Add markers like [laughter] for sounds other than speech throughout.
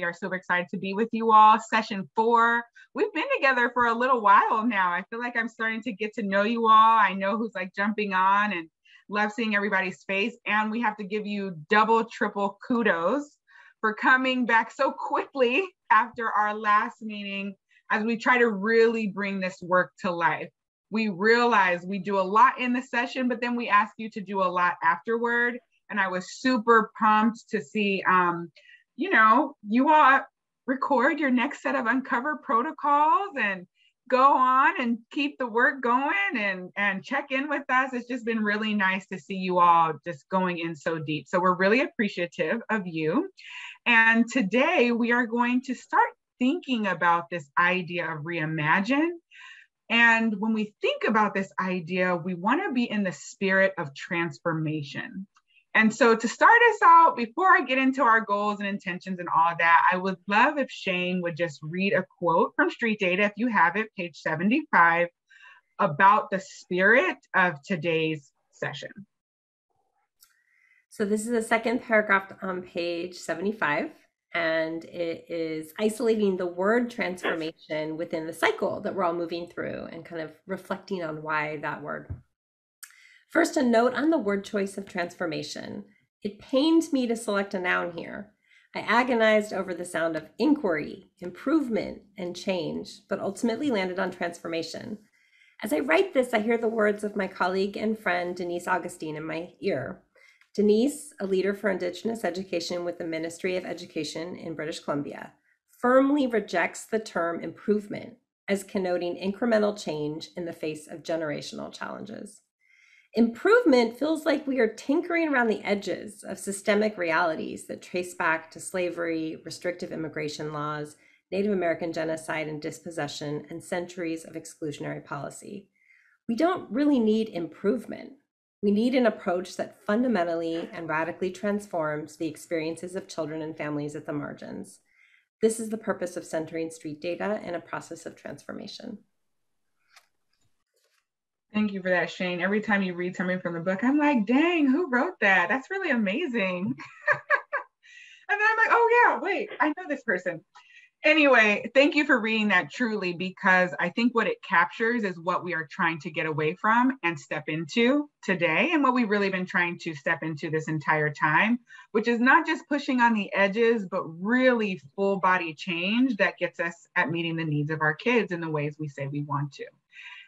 We are super excited to be with you all. Session four. We've been together for a little while now. I feel like I'm starting to get to know you all. I know who's like jumping on and love seeing everybody's face. And we have to give you double, triple kudos for coming back so quickly after our last meeting as we try to really bring this work to life. We realize we do a lot in the session, but then we ask you to do a lot afterward and I was super pumped to see, um, you know, you all record your next set of uncover protocols and go on and keep the work going and and check in with us. It's just been really nice to see you all just going in so deep. So we're really appreciative of you. And today we are going to start thinking about this idea of reimagine. And when we think about this idea we want to be in the spirit of transformation and so to start us out, before I get into our goals and intentions and all that, I would love if Shane would just read a quote from Street Data, if you have it, page 75, about the spirit of today's session. So this is the second paragraph on page 75, and it is isolating the word transformation within the cycle that we're all moving through and kind of reflecting on why that word First, a note on the word choice of transformation. It pained me to select a noun here. I agonized over the sound of inquiry, improvement, and change, but ultimately landed on transformation. As I write this, I hear the words of my colleague and friend Denise Augustine in my ear. Denise, a leader for Indigenous education with the Ministry of Education in British Columbia, firmly rejects the term improvement as connoting incremental change in the face of generational challenges. Improvement feels like we are tinkering around the edges of systemic realities that trace back to slavery, restrictive immigration laws, Native American genocide and dispossession, and centuries of exclusionary policy. We don't really need improvement. We need an approach that fundamentally and radically transforms the experiences of children and families at the margins. This is the purpose of centering street data in a process of transformation. Thank you for that, Shane. Every time you read something from the book, I'm like, dang, who wrote that? That's really amazing. [laughs] and then I'm like, oh, yeah, wait, I know this person. Anyway, thank you for reading that truly because I think what it captures is what we are trying to get away from and step into today, and what we've really been trying to step into this entire time, which is not just pushing on the edges, but really full body change that gets us at meeting the needs of our kids in the ways we say we want to.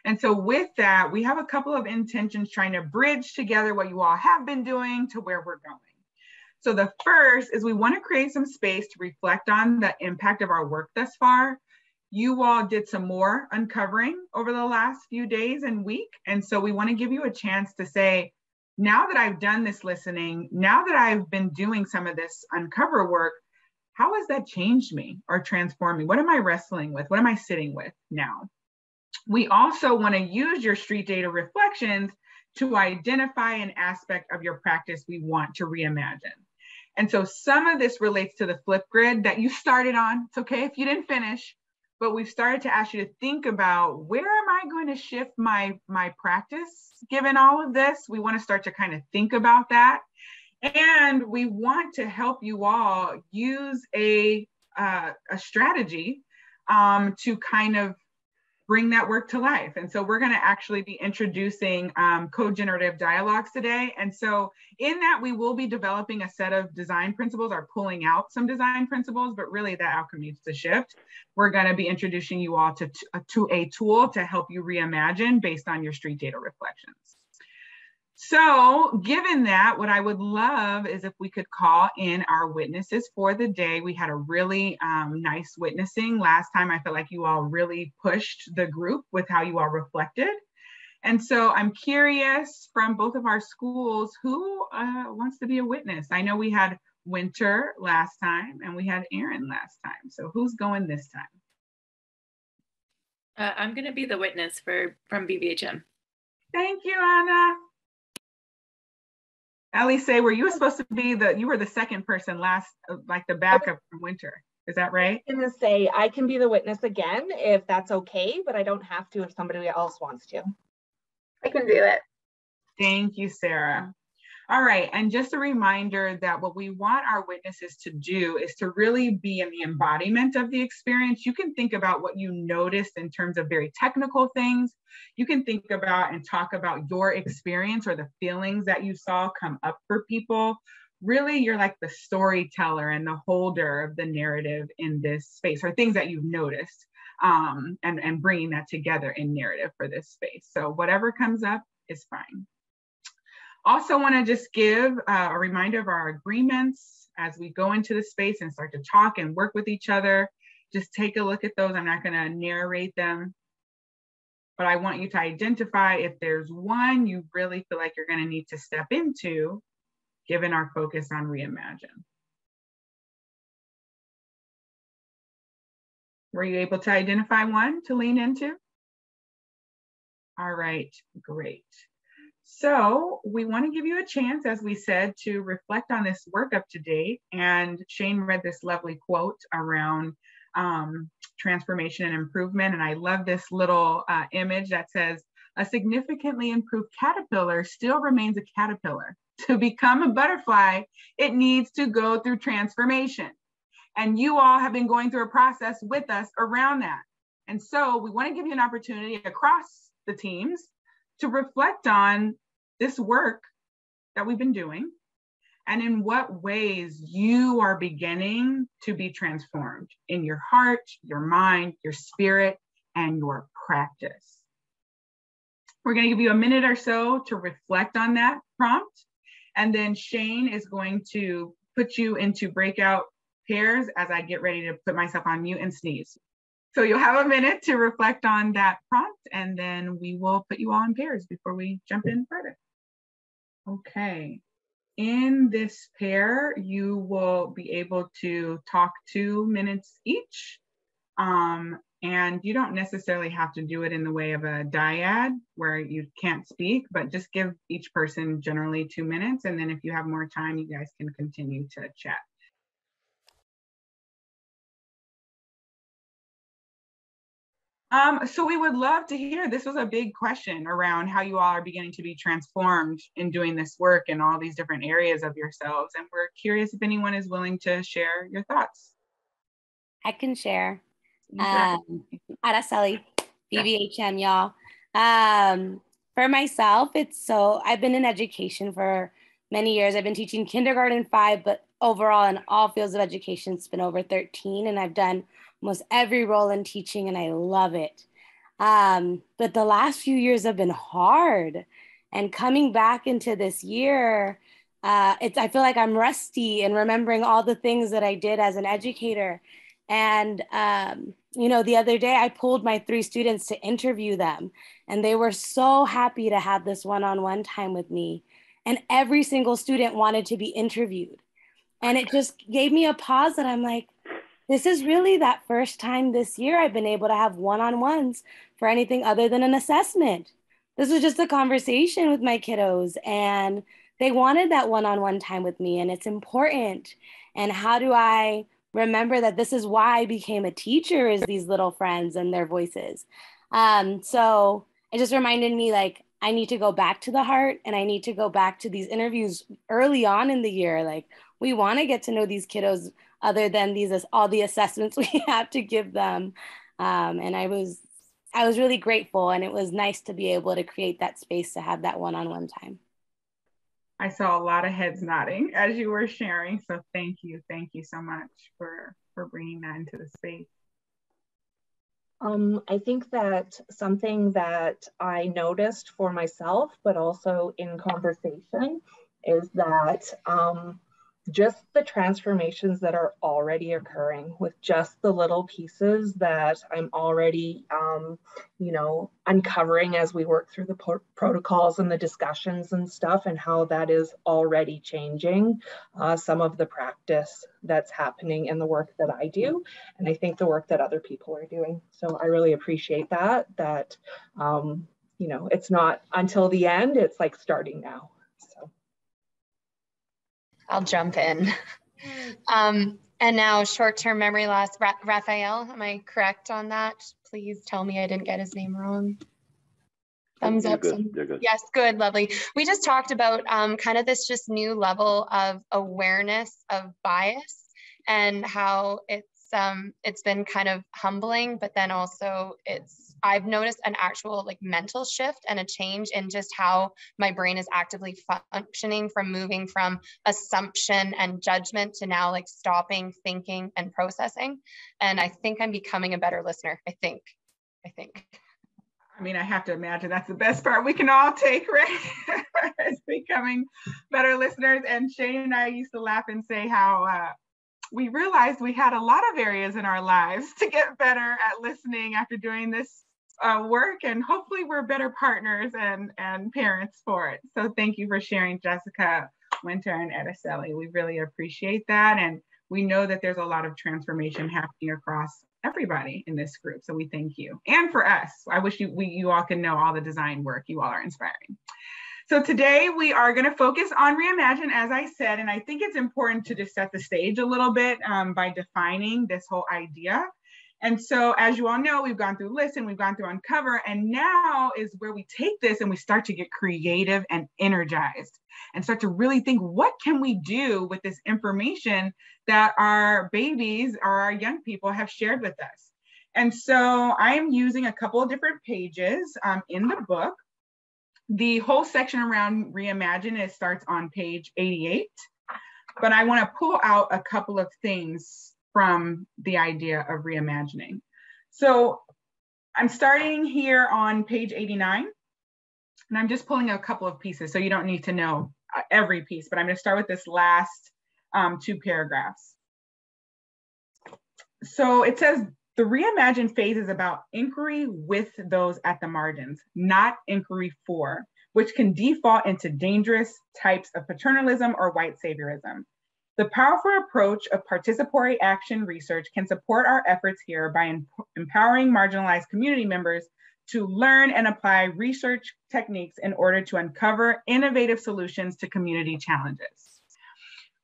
And so with that, we have a couple of intentions trying to bridge together what you all have been doing to where we're going. So the first is we want to create some space to reflect on the impact of our work thus far. You all did some more uncovering over the last few days and week. And so we want to give you a chance to say, now that I've done this listening, now that I've been doing some of this uncover work, how has that changed me or transformed me? What am I wrestling with? What am I sitting with now? We also want to use your street data reflections to identify an aspect of your practice we want to reimagine. And so some of this relates to the Flipgrid that you started on. It's okay if you didn't finish, but we've started to ask you to think about where am I going to shift my, my practice given all of this? We want to start to kind of think about that. And we want to help you all use a, uh, a strategy um, to kind of bring that work to life. And so we're going to actually be introducing um, co-generative dialogues today. And so in that, we will be developing a set of design principles or pulling out some design principles, but really that outcome needs to shift. We're going to be introducing you all to, to a tool to help you reimagine based on your street data reflections. So, given that, what I would love is if we could call in our witnesses for the day. We had a really um, nice witnessing last time. I felt like you all really pushed the group with how you all reflected. And so I'm curious from both of our schools who uh, wants to be a witness. I know we had Winter last time and we had Aaron last time. So who's going this time? Uh, I'm going to be the witness for from BVHM. Thank you, Anna. Ali, say, were you supposed to be the, you were the second person last, uh, like the backup from winter. Is that right? I'm gonna say I can be the witness again if that's okay, but I don't have to if somebody else wants to. I can do it. Thank you, Sarah. All right, and just a reminder that what we want our witnesses to do is to really be in the embodiment of the experience. You can think about what you noticed in terms of very technical things. You can think about and talk about your experience or the feelings that you saw come up for people. Really, you're like the storyteller and the holder of the narrative in this space or things that you've noticed um, and, and bringing that together in narrative for this space. So whatever comes up is fine. Also want to just give uh, a reminder of our agreements as we go into the space and start to talk and work with each other. Just take a look at those. I'm not going to narrate them, but I want you to identify if there's one you really feel like you're going to need to step into, given our focus on reimagine. Were you able to identify one to lean into? All right, great. So we want to give you a chance, as we said, to reflect on this work up to date. And Shane read this lovely quote around um, transformation and improvement. And I love this little uh, image that says, a significantly improved caterpillar still remains a caterpillar. To become a butterfly, it needs to go through transformation. And you all have been going through a process with us around that. And so we want to give you an opportunity across the teams to reflect on this work that we've been doing and in what ways you are beginning to be transformed in your heart, your mind, your spirit, and your practice. We're going to give you a minute or so to reflect on that prompt. And then Shane is going to put you into breakout pairs as I get ready to put myself on mute and sneeze. So you'll have a minute to reflect on that prompt and then we will put you all in pairs before we jump in further. Okay. In this pair, you will be able to talk two minutes each. Um, and you don't necessarily have to do it in the way of a dyad where you can't speak, but just give each person generally two minutes. And then if you have more time, you guys can continue to chat. Um, so we would love to hear, this was a big question around how you all are beginning to be transformed in doing this work in all these different areas of yourselves. And we're curious if anyone is willing to share your thoughts. I can share. Um, Araceli, BBHM, y'all. Um, for myself, it's so I've been in education for many years. I've been teaching kindergarten five, but overall in all fields of education, it's been over 13. And I've done almost every role in teaching, and I love it. Um, but the last few years have been hard. And coming back into this year, uh, it's I feel like I'm rusty and remembering all the things that I did as an educator. And um, you know, the other day I pulled my three students to interview them, and they were so happy to have this one-on-one time with me. And every single student wanted to be interviewed. And it just gave me a pause that I'm like, this is really that first time this year I've been able to have one on ones for anything other than an assessment. This was just a conversation with my kiddos, and they wanted that one on one time with me, and it's important. And how do I remember that this is why I became a teacher is these little friends and their voices. Um, so it just reminded me like I need to go back to the heart and I need to go back to these interviews early on in the year. Like we want to get to know these kiddos other than these all the assessments [laughs] we have to give them. Um, and I was I was really grateful, and it was nice to be able to create that space to have that one-on-one time. I saw a lot of heads nodding [laughs] as you were sharing, so thank you, thank you so much for for bringing that into the space. Um, I think that something that I noticed for myself, but also in conversation, is that um, just the transformations that are already occurring with just the little pieces that I'm already, um, you know, uncovering as we work through the protocols and the discussions and stuff, and how that is already changing uh, some of the practice that's happening in the work that I do, and I think the work that other people are doing. So I really appreciate that. That um, you know, it's not until the end; it's like starting now. I'll jump in. Um, and now short-term memory loss, Ra- Raphael, am I correct on that? Please tell me I didn't get his name wrong. thumbs You're up. good. good. Yes, good, lovely. We just talked about um, kind of this just new level of awareness of bias and how it's um, it's been kind of humbling, but then also it's I've noticed an actual like mental shift and a change in just how my brain is actively functioning from moving from assumption and judgment to now like stopping, thinking, and processing. And I think I'm becoming a better listener. I think. I think. I mean, I have to imagine that's the best part we can all take, right? [laughs] becoming better listeners. And Shane and I used to laugh and say how uh, we realized we had a lot of areas in our lives to get better at listening after doing this uh, work. And hopefully, we're better partners and, and parents for it. So, thank you for sharing, Jessica Winter and Araceli. We really appreciate that. And we know that there's a lot of transformation happening across everybody in this group. So we thank you. And for us, I wish you we you all can know all the design work. You all are inspiring. So today we are going to focus on reimagine, as I said, and I think it's important to just set the stage a little bit um, by defining this whole idea. And so, as you all know, we've gone through listen, we've gone through uncover, and now is where we take this and we start to get creative and energized and start to really think what can we do with this information that our babies or our young people have shared with us. And so I am using a couple of different pages um, in the book. The whole section around reimagine it starts on page 88, but I want to pull out a couple of things from the idea of reimagining. So I'm starting here on page 89, and I'm just pulling a couple of pieces, so you don't need to know uh, every piece, but I'm going to start with this last um, two paragraphs. So it says the reimagined phase is about inquiry with those at the margins, not inquiry for, which can default into dangerous types of paternalism or white saviorism. The powerful approach of participatory action research can support our efforts here by em empowering marginalized community members to learn and apply research techniques in order to uncover innovative solutions to community challenges.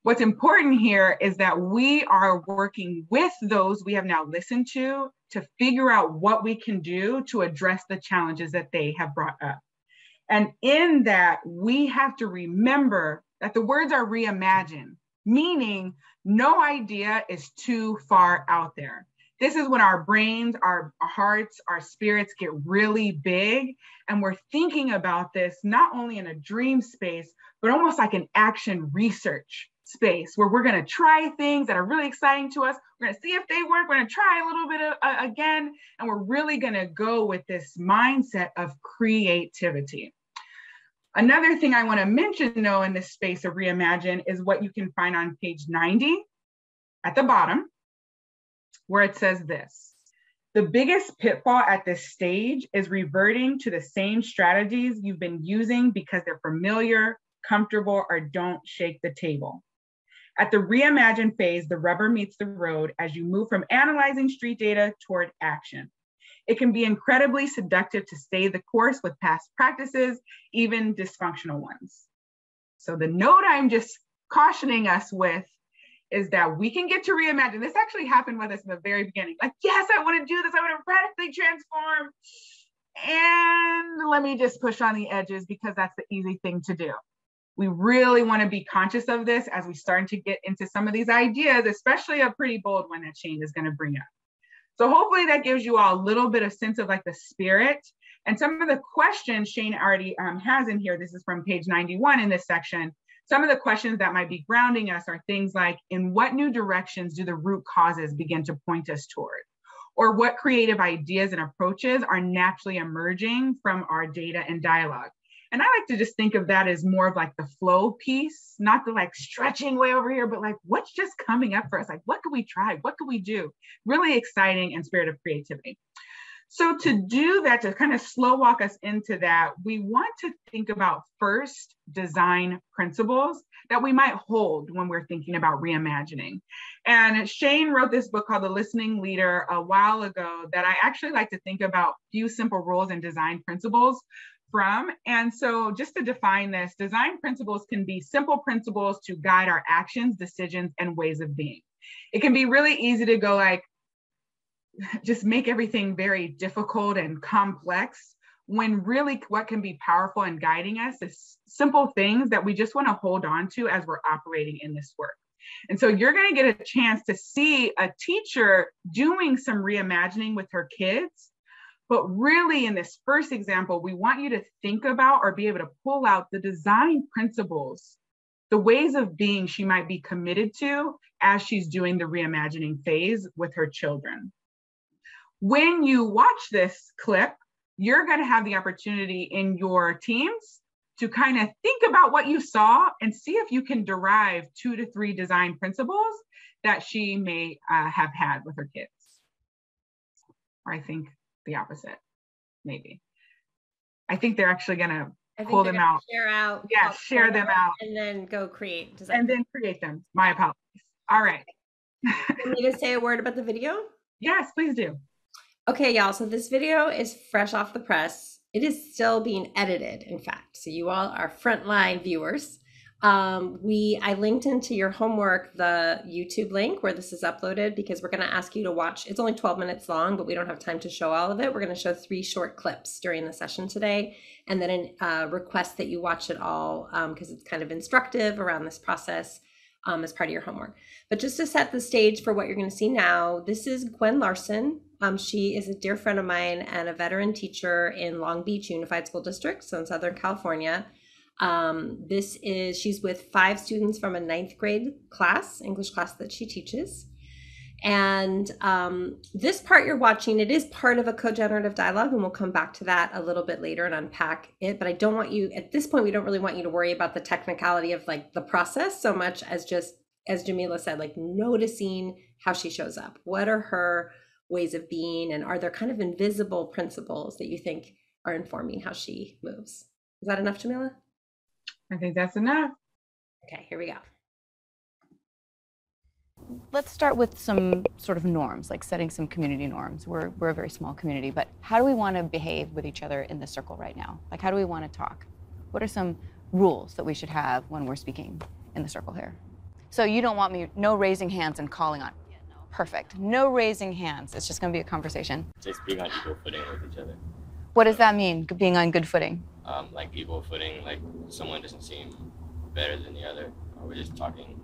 What's important here is that we are working with those we have now listened to to figure out what we can do to address the challenges that they have brought up. And in that, we have to remember that the words are reimagined, meaning no idea is too far out there. This is when our brains, our hearts, our spirits get really big. And we're thinking about this not only in a dream space, but almost like an action research space where we're going to try things that are really exciting to us. We're going to see if they work. We're going to try a little bit of, uh, again, and we're really going to go with this mindset of creativity. Another thing I want to mention, though, in this space of reimagine is what you can find on page 90 at the bottom, where it says this. The biggest pitfall at this stage is reverting to the same strategies you've been using because they're familiar, comfortable, or don't shake the table. At the reimagine phase, the rubber meets the road as you move from analyzing street data toward action. It can be incredibly seductive to stay the course with past practices, even dysfunctional ones. So the note I'm just cautioning us with is that we can get to reimagine. This actually happened with us in the very beginning. Like, yes, I want to do this. I want to radically transform. And let me just push on the edges because that's the easy thing to do we really want to be conscious of this as we start to get into some of these ideas, especially a pretty bold one that Shane is going to bring up. So hopefully that gives you all a little bit of sense of like the spirit and some of the questions Shane already um, has in here. This is from page 91 in this section. Some of the questions that might be grounding us are things like, in what new directions do the root causes begin to point us toward? Or what creative ideas and approaches are naturally emerging from our data and dialogue? And I like to just think of that as more of like the flow piece, not the like stretching way over here, but like what's just coming up for us? Like, what could we try? What could we do? Really exciting and spirit of creativity. So, to do that, to kind of slow walk us into that, we want to think about first design principles that we might hold when we're thinking about reimagining. And Shane wrote this book called The Listening Leader a while ago that I actually like to think about few simple rules and design principles from. And so, just to define this, design principles can be simple principles to guide our actions, decisions, and ways of being. It can be really easy to go like, just make everything very difficult and complex when really what can be powerful and guiding us is simple things that we just want to hold on to as we're operating in this work. And so you're going to get a chance to see a teacher doing some reimagining with her kids. But really, in this first example, we want you to think about or be able to pull out the design principles, the ways of being she might be committed to as she's doing the reimagining phase with her children. When you watch this clip, you're going to have the opportunity in your teams to kind of think about what you saw and see if you can derive two to three design principles that she may uh, have had with her kids. Or I think the opposite, maybe. I think they're actually going to pull them out. Share out. Yeah, share them out. And then go create. Design. And then create them. My apologies. All right. Can you just say a word about the video? [laughs] Yes, please do. Okay, y'all. So this video is fresh off the press. It is still being edited, in fact. So you all are frontline viewers. Um, we I linked into your homework the YouTube link where this is uploaded because we're going to ask you to watch. It's only 12 minutes long, but we don't have time to show all of it. We're going to show three short clips during the session today, and then a uh, request that you watch it all because um, it's kind of instructive around this process um, as part of your homework. But just to set the stage for what you're going to see now, this is Gwen Larson. Um, she is a dear friend of mine and a veteran teacher in Long Beach Unified School District, so in Southern California. Um, this is, she's with five students from a ninth grade class, English class that she teaches. And um, this part you're watching, it is part of a co-generative dialogue, and we'll come back to that a little bit later and unpack it. But I don't want you, at this point, we don't really want you to worry about the technicality of like the process so much as just, as Jamila said, like noticing how she shows up. What are her ways of being and are there kind of invisible principles that you think are informing how she moves is that enough jamila i think that's enough okay here we go let's start with some sort of norms like setting some community norms we're, we're a very small community but how do we want to behave with each other in the circle right now like how do we want to talk what are some rules that we should have when we're speaking in the circle here so you don't want me no raising hands and calling on Perfect. No raising hands. It's just going to be a conversation. Just being on equal footing with each other. What does that mean, being on good footing? Um, like equal footing, like someone doesn't seem better than the other. Or we're just talking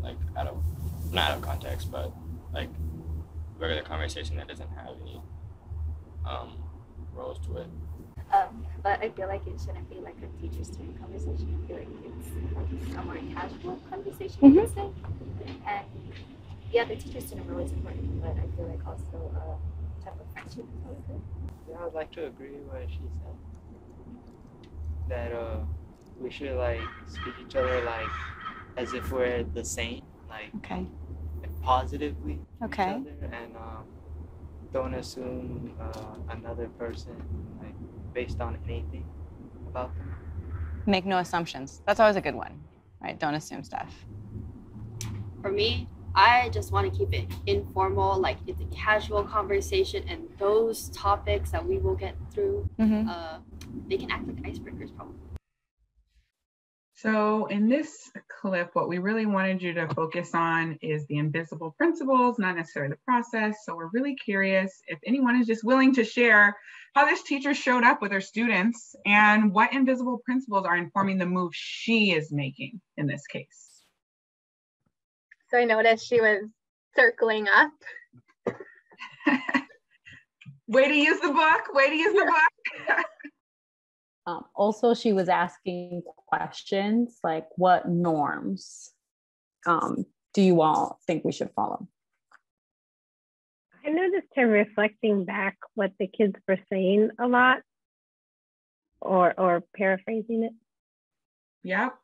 like out of, not out of context, but like regular conversation that doesn't have any um, roles to it. Um, but I feel like it shouldn't be like a teacher student conversation. I feel like it's like a more casual conversation, mm-hmm. you say. And yeah, the teacher student role is important, but I feel like also a type of friendship is always good. Yeah, I'd like to agree with what she said. That uh, we should like speak each other like as if we're the same, like okay, positively. Okay. and um, don't assume uh, another person like based on anything about them. Make no assumptions. That's always a good one, right? Don't assume stuff. For me, I just want to keep it informal, like it's a casual conversation, and those topics that we will get through, mm-hmm. uh, they can act like icebreakers, probably. So, in this clip, what we really wanted you to focus on is the invisible principles, not necessarily the process. So, we're really curious if anyone is just willing to share how this teacher showed up with her students and what invisible principles are informing the move she is making in this case. So I noticed she was circling up. [laughs] way to use the book. Way to use the book. [laughs] um, also, she was asking questions like, what norms um, do you all think we should follow? I noticed her reflecting back what the kids were saying a lot or or paraphrasing it. Yep.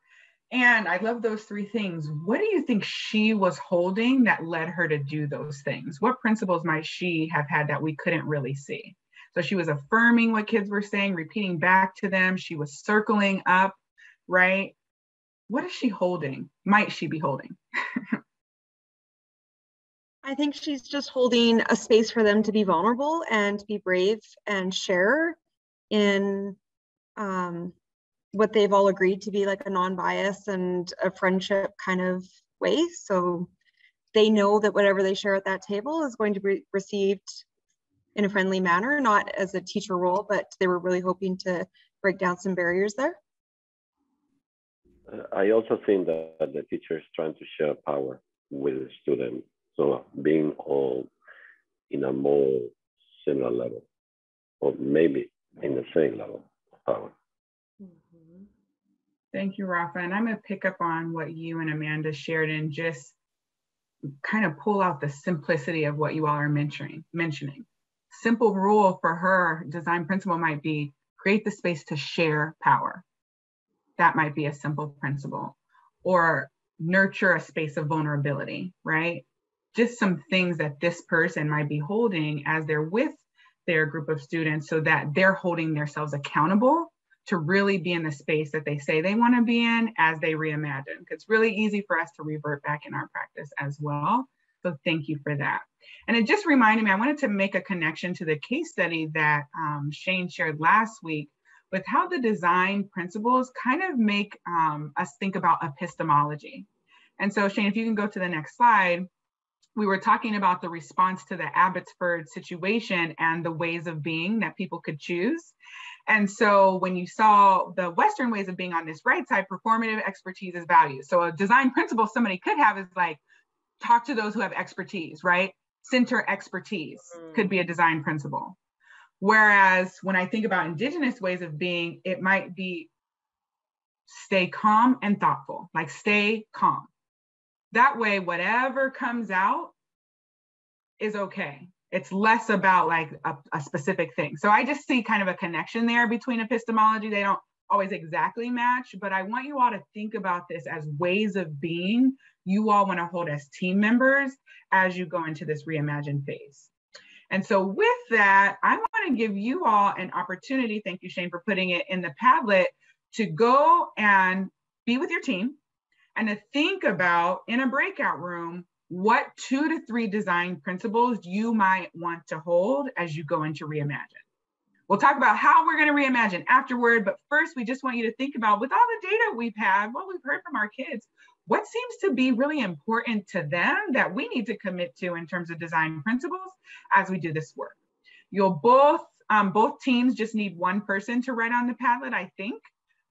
And I love those three things. What do you think she was holding that led her to do those things? What principles might she have had that we couldn't really see? So she was affirming what kids were saying, repeating back to them. She was circling up, right? What is she holding? Might she be holding? I think she's just holding a space for them to be vulnerable and be brave and share in um, what they've all agreed to be like a non-bias and a friendship kind of way. So they know that whatever they share at that table is going to be received in a friendly manner, not as a teacher role, but they were really hoping to break down some barriers there. Uh, I also think that the teacher is trying to share power with the student. So being all in a more similar level, or maybe in the same level of power. Thank you, Rafa. And I'm going to pick up on what you and Amanda shared and just kind of pull out the simplicity of what you all are mentioning. mentioning. Simple rule for her design principle might be create the space to share power. That might be a simple principle. Or nurture a space of vulnerability, right? Just some things that this person might be holding as they're with their group of students so that they're holding themselves accountable to really be in the space that they say they want to be in as they reimagine. It's really easy for us to revert back in our practice as well. So thank you for that. And it just reminded me, I wanted to make a connection to the case study that um, Shane shared last week with how the design principles kind of make um, us think about epistemology. And so Shane, if you can go to the next slide, we were talking about the response to the Abbotsford situation and the ways of being that people could choose. And so when you saw the Western ways of being on this right side, performative expertise is value. So a design principle somebody could have is like, talk to those who have expertise, right? Center expertise mm. could be a design principle. Whereas when I think about indigenous ways of being, it might be stay calm and thoughtful, like stay calm. That way, whatever comes out is okay it's less about like a, a, specific thing. So I just see kind of a connection there between epistemology. They don't always exactly match, but I want you all to think about this as ways of being you all want to hold as team members as you go into this reimagined phase. And so with that, I want to give you all an opportunity, thank you, Shane, for putting it in the Padlet, to go and be with your team and to think about in a breakout room, what two to three design principles you might want to hold as you go into reimagine. We'll talk about how we're going to reimagine afterward, but first we just want you to think about with all the data we've had, what we've heard from our kids, what seems to be really important to them that we need to commit to in terms of design principles as we do this work. You'll both, um, both teams just need one person to write on the Padlet, I think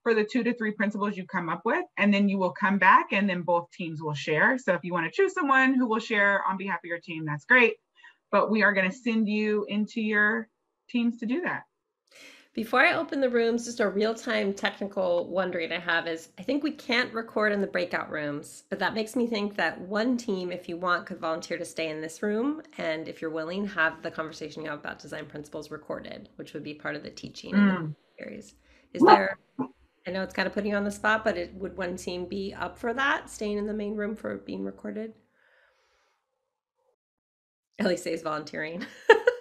for the two to three principles you come up with, and then you will come back and then both teams will share. So if you want to choose someone who will share on behalf of your team, that's great. But we are going to send you into your teams to do that. Before I open the rooms, just a real time technical wondering I have is I think we can't record in the breakout rooms, but that makes me think that one team, if you want, could volunteer to stay in this room. And if you're willing, have the conversation you have about design principles recorded, which would be part of the teaching mm. areas. Is there I know it's kind of putting you on the spot, but it would one team be up for that, staying in the main room for being recorded? Ellie says volunteering. [laughs]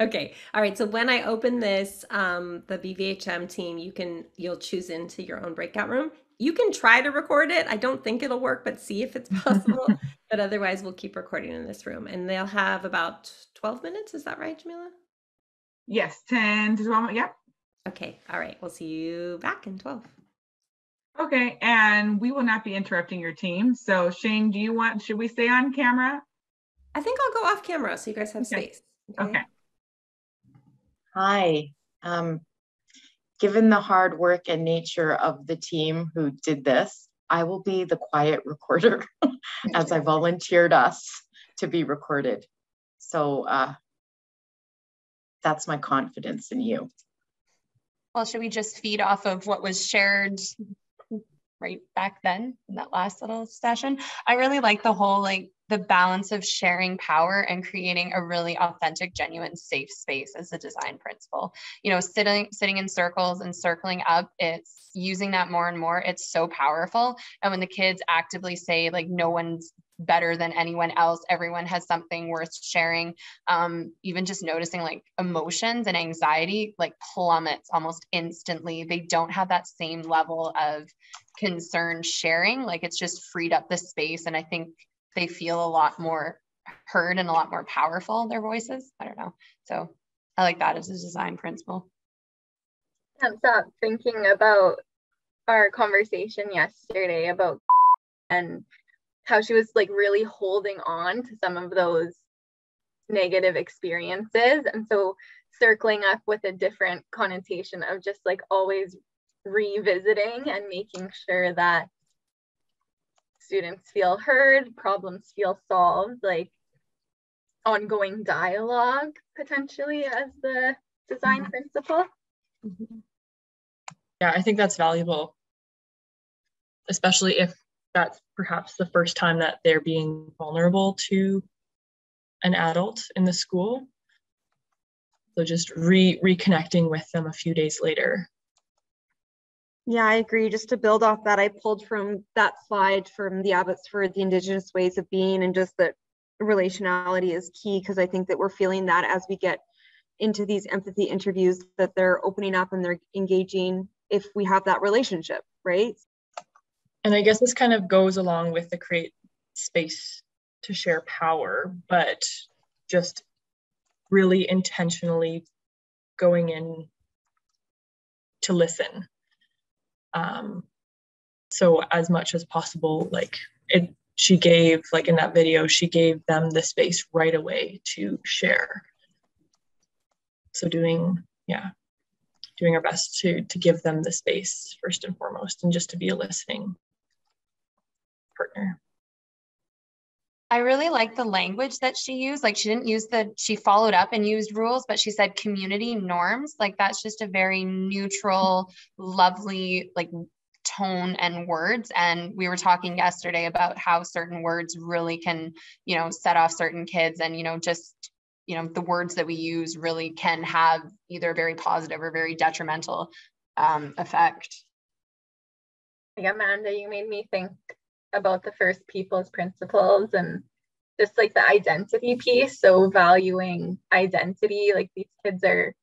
okay. All right. So when I open this, um, the BVHM team, you can you'll choose into your own breakout room. You can try to record it. I don't think it'll work, but see if it's [laughs] possible. but otherwise, we'll keep recording in this room, and they'll have about twelve minutes. Is that right, Jamila? Yes, ten to twelve. Yep. Okay. All right. We'll see you back in 12. Okay. And we will not be interrupting your team. So Shane, do you want, should we stay on camera? I think I'll go off camera so you guys have okay. space. Okay. okay. Hi. Um, given the hard work and nature of the team who did this, I will be the quiet [laughs] recorder as I volunteered us to be recorded. So uh, that's my confidence in you. Well, should we just feed off of what was shared right back then in that last little session? I really like the whole like the balance of sharing power and creating a really authentic genuine safe space as a design principle. You know sitting sitting in circles and circling up it's using that more and more. It's so powerful. And when the kids actively say like no one's better than anyone else everyone has something worth sharing um, even just noticing like emotions and anxiety like plummets almost instantly. They don't have that same level of concern sharing. Like it's just freed up the space. And i think they feel a lot more heard and a lot more powerful their voices. I don't know. So i like that as a design principle. Can't stop thinking about our conversation yesterday about and how she was like really holding on to some of those negative experiences. And so circling up with a different connotation of just like always revisiting and making sure that students feel heard, problems feel solved, like ongoing dialogue potentially as the design mm-hmm. principle. Mm-hmm. Yeah, I think that's valuable, especially if that's perhaps the first time that they're being vulnerable to an adult in the school. So just re reconnecting with them a few days later. Yeah, I agree. Just to build off that, I pulled from that slide from the Abbotsford the Indigenous Ways of Being and just that relationality is key because I think that we're feeling that as we get into these empathy interviews that they're opening up and they're engaging if we have that relationship, right? And I guess this kind of goes along with the create space to share power, but just really intentionally going in to listen. Um, so as much as possible, like it, she gave, like in that video, she gave them the space right away to share. So doing, yeah, doing our best to to give them the space first and foremost, and just to be a listening partner. I really like the language that she used. Like she didn't use the, she followed up and used rules, but she said community norms. Like that's just a very neutral, lovely, like tone and words. And we were talking yesterday about how certain words really can, you know, set off certain kids and, you know, just, you know, the words that we use really can have either a very positive or very detrimental um, effect. Like Amanda, you made me think about the first people's principles and just like the identity piece. So valuing identity, like these kids are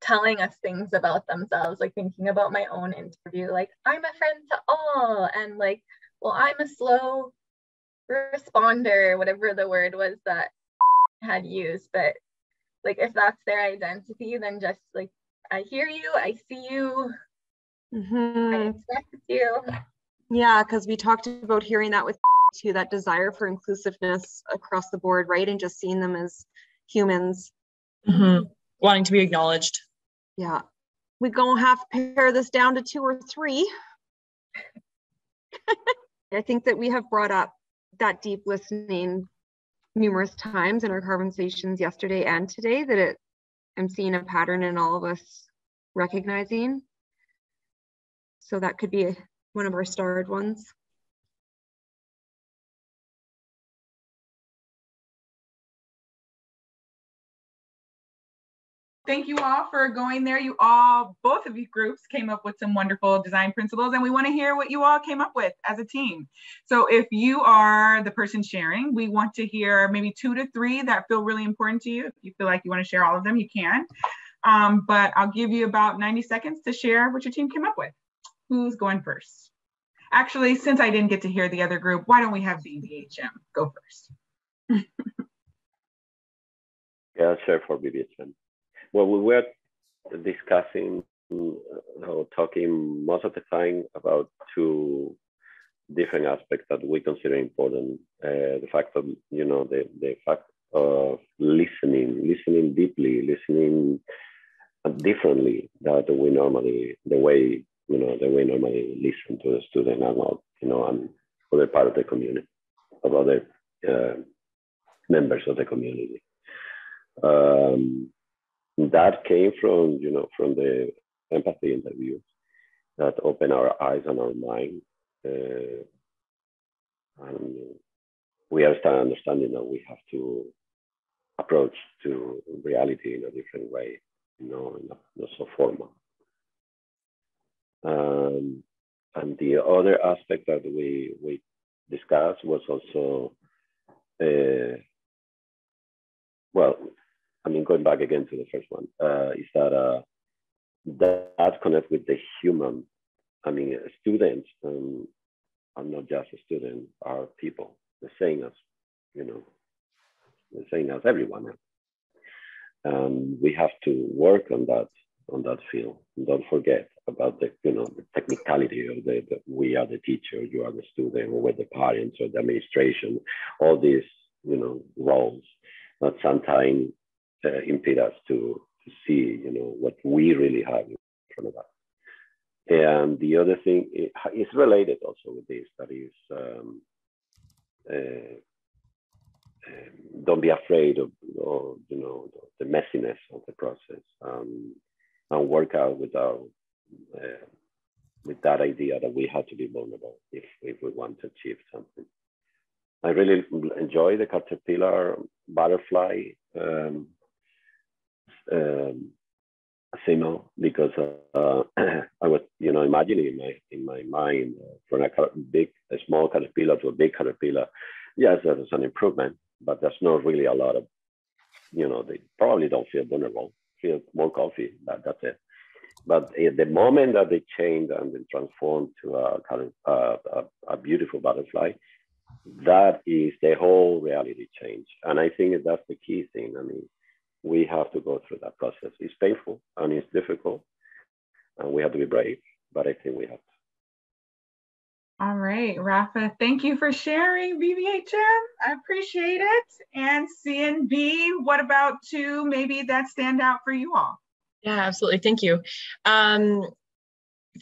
telling us things about themselves, like thinking about my own interview, like I'm a friend to all, and like, well, I'm a slow responder, whatever the word was that [laughs] had used. But like, if that's their identity, then just like, I hear you, I see you, mm-hmm. I expect you. Yeah, because we talked about hearing that with [laughs] to that desire for inclusiveness across the board, right? And just seeing them as humans. Mm-hmm. Wanting to be acknowledged. Yeah. We're going to have to pare this down to two or three. [laughs] I think that we have brought up that deep listening numerous times in our conversations yesterday and today that it I'm seeing a pattern in all of us recognizing. So that could be one of our starred ones. Thank you all for going there. You all, both of you groups came up with some wonderful design principles and we wanna hear what you all came up with as a team. So if you are the person sharing, we want to hear maybe two to three that feel really important to you. If you feel like you wanna share all of them, you can. Um, but I'll give you about 90 seconds to share what your team came up with. Who's going first? Actually, since I didn't get to hear the other group, why don't we have BBHM go first? [laughs] yeah, share for BBHM. Well, we were discussing or talking most of the time about two different aspects that we consider important. Uh, the fact of, you know, the, the fact of listening, listening deeply, listening differently that we normally, the way, you know, the way normally listen to the student not, you know, and other part of the community, of other uh, members of the community. Um, that came from you know from the empathy interviews that open our eyes and our mind uh, and we are starting understanding that we have to approach to reality in a different way you know not so formal um, and the other aspect that we we discussed was also uh, well I mean, going back again to the first one, uh, is that uh, that, connect with the human. I mean, students um, are not just a student, are people, the same as, you know, the same as everyone else. Um, we have to work on that on that field. Don't forget about the you know the technicality of the, the we are the teacher, you are the student, or with the parents or the administration, all these you know roles not sometimes uh, impede us to, to see, you know, what we really have in front of us. And the other thing is related also with this, that is, um, uh, um, don't be afraid of, of, you know, the messiness of the process um, and work out without, uh, with that idea that we have to be vulnerable if, if we want to achieve something. I really enjoy the caterpillar butterfly um, um, because uh, [clears throat] I was, you know, imagining in my in my mind uh, from a big, a small caterpillar to a big caterpillar. Yes, there's an improvement, but there's not really a lot of, you know, they probably don't feel vulnerable, feel more coffee. That that's it. But eh, the moment that they change and they transform to a kind of a, a beautiful butterfly, that is the whole reality change. And I think that's the key thing. I mean, we have to go through that process. It's painful and it's difficult, and we have to be brave, but I think we have to. All right, Rafa, thank you for sharing BBHM. I appreciate it. And CNB, what about two maybe that stand out for you all? Yeah, absolutely. Thank you. Um,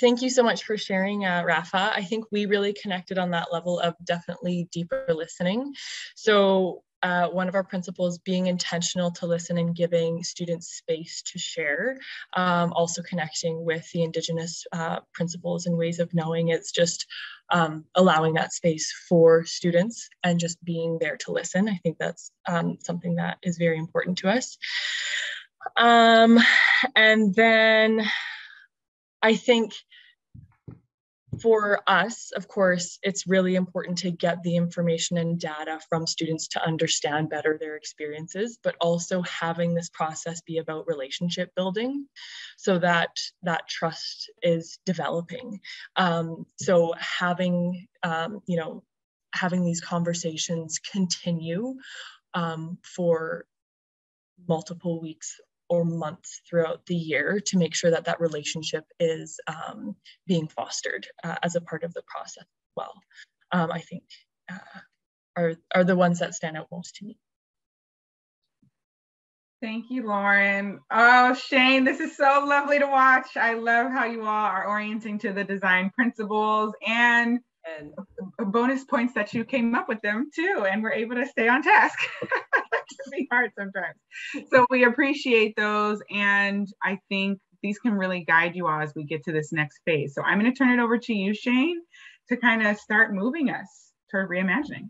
thank you so much for sharing, uh, Rafa. I think we really connected on that level of definitely deeper listening. So uh, one of our principles being intentional to listen and giving students space to share, um, also connecting with the Indigenous uh, principles and ways of knowing. It's just um, allowing that space for students and just being there to listen. I think that's um, something that is very important to us. Um, and then I think for us, of course, it's really important to get the information and data from students to understand better their experiences, but also having this process be about relationship building so that that trust is developing. Um, so having, um, you know, having these conversations continue um, for multiple weeks or months throughout the year to make sure that that relationship is um, being fostered uh, as a part of the process as well. Um, I think uh, are, are the ones that stand out most to me. Thank you, Lauren. Oh, Shane, this is so lovely to watch. I love how you all are orienting to the design principles and, and bonus points that you came up with them too, and we're able to stay on task. [laughs] can be hard sometimes. So we appreciate those. And I think these can really guide you all as we get to this next phase. So I'm going to turn it over to you, Shane, to kind of start moving us toward reimagining.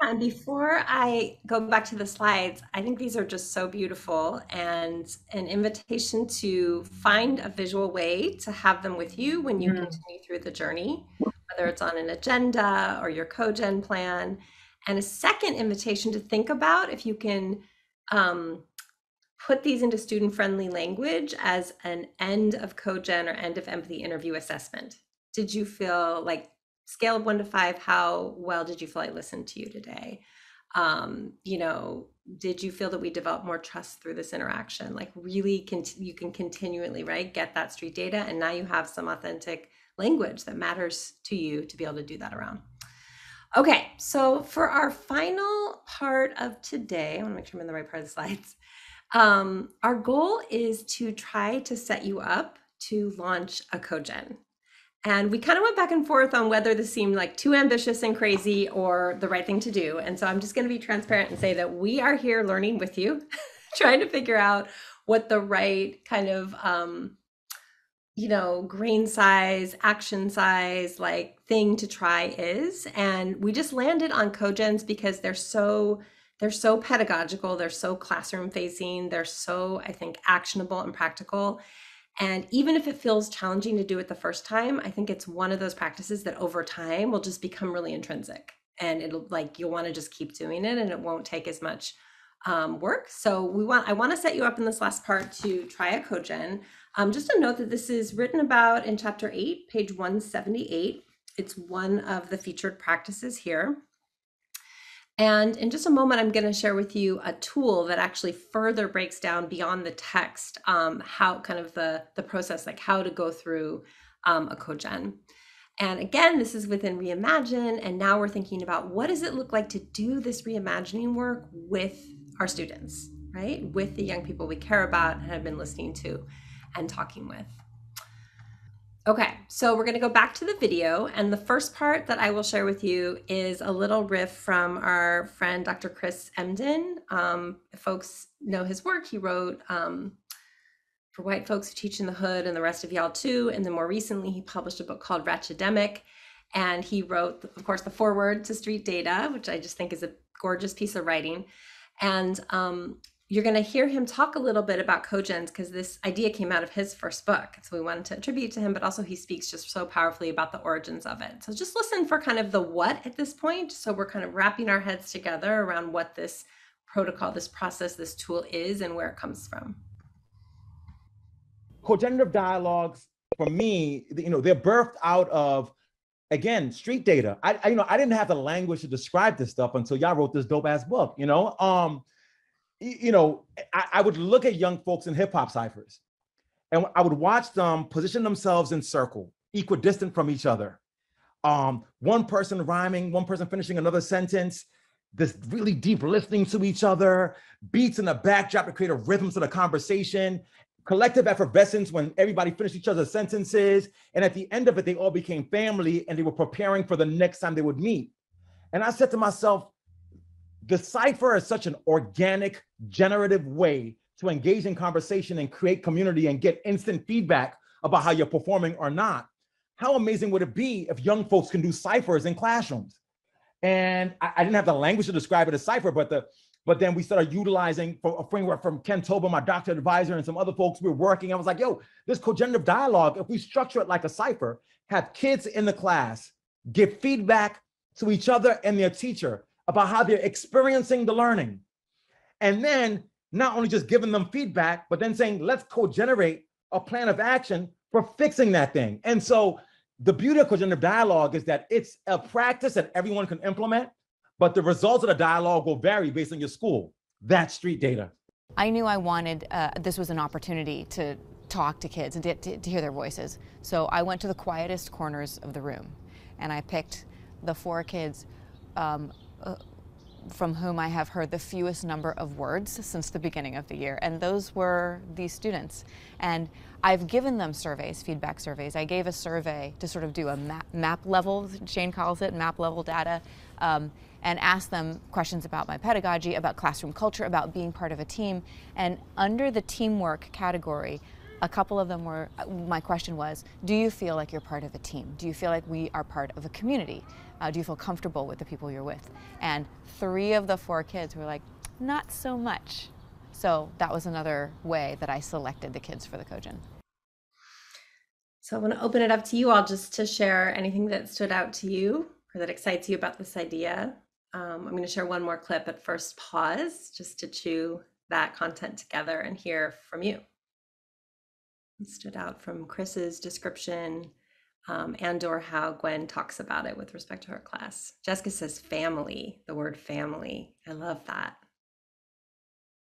And before I go back to the slides, I think these are just so beautiful and an invitation to find a visual way to have them with you when you mm. continue through the journey, whether it's on an agenda or your cogen plan and a second invitation to think about if you can um, put these into student friendly language as an end of cogen or end of empathy interview assessment. Did you feel like scale of one to five, how well did you feel I listened to you today? Um, you know, did you feel that we developed more trust through this interaction? Like really, cont- you can continually, right, get that street data, and now you have some authentic language that matters to you to be able to do that around. Okay, so for our final part of today, I want to make sure I'm in the right part of the slides. [laughs] Um, our goal is to try to set you up to launch a cogen. And we kind of went back and forth on whether this seemed like too ambitious and crazy or the right thing to do. And so I'm just going to be transparent and say that we are here learning with you, [laughs] trying to figure out what the right kind of um, you know, grain size, action size, like thing to try is. And we just landed on cogens because they're so they're so pedagogical, they're so classroom facing, they're so I think actionable and practical. And even if it feels challenging to do it the first time, I think it's one of those practices that over time will just become really intrinsic. And it'll like you'll want to just keep doing it and it won't take as much um, work. So we want I want to set you up in this last part to try a cogen. Um, just a note that this is written about in chapter 8, page 178. It's one of the featured practices here. And in just a moment, I'm going to share with you a tool that actually further breaks down beyond the text um, how kind of the, the process, like how to go through um, a cogen. And again, this is within Reimagine. And now we're thinking about what does it look like to do this reimagining work with our students, right? With the young people we care about and have been listening to and talking with. Okay, so we're going to go back to the video. And the first part that I will share with you is a little riff from our friend Dr. Chris Emdin. Um, folks know his work, he wrote um, for White Folks Who Teach in the Hood and the rest of y'all too. And then more recently, he published a book called Ratchetdemic. And he wrote, of course, the foreword to Street Data, which I just think is a gorgeous piece of writing. And um, you're going to hear him talk a little bit about cogens because this idea came out of his first book. So we wanted to attribute to him, but also he speaks just so powerfully about the origins of it. So just listen for kind of the what at this point. So we're kind of wrapping our heads together around what this protocol, this process, this tool is and where it comes from. Cogenerative dialogues, for me, you know, they're birthed out of again street data I, I, you know i didn't have the language to describe this stuff until y'all wrote this dope ass book you know um you know, I, I would look at young folks in hip hop ciphers and I would watch them position themselves in circle, equidistant from each other. Um, one person rhyming, one person finishing another sentence, this really deep listening to each other, beats in the backdrop to create a rhythm to the conversation, collective effervescence when everybody finished each other's sentences. And at the end of it, they all became family and they were preparing for the next time they would meet. And I said to myself, the cipher is such an organic, generative way to engage in conversation and create community and get instant feedback about how you're performing or not. How amazing would it be if young folks can do ciphers in classrooms? And I, I didn't have the language to describe it as cipher, but the but then we started utilizing a framework from Ken Tobin, my doctor advisor, and some other folks. We were working. I was like, yo, this cogenerative dialogue, if we structure it like a cipher, have kids in the class give feedback to each other and their teacher about how they're experiencing the learning. And then not only just giving them feedback, but then saying, let's co-generate a plan of action for fixing that thing. And so the beauty of cogenerative dialogue is that it's a practice that everyone can implement, but the results of the dialogue will vary based on your school. That's street data. I knew I wanted, uh, this was an opportunity to talk to kids and to, to, hear their voices. So I went to the quietest corners of the room and I picked the four kids um, uh, from whom I have heard the fewest number of words since the beginning of the year, and those were these students. And I've given them surveys, feedback surveys. I gave a survey to sort of do a map, map level, Shane calls it, map level data, um, and ask them questions about my pedagogy, about classroom culture, about being part of a team. And under the teamwork category, a couple of them were, my question was, do you feel like you're part of a team? Do you feel like we are part of a community? Uh, do you feel comfortable with the people you're with? And three of the four kids were like, not so much. So that was another way that I selected the kids for the Cogen. So I want to open it up to you all just to share anything that stood out to you or that excites you about this idea. Um, I'm going to share one more clip, but first pause just to chew that content together and hear from you. It stood out from Chris's description um, and or how Gwen talks about it with respect to her class. Jessica says family, the word family. I love that.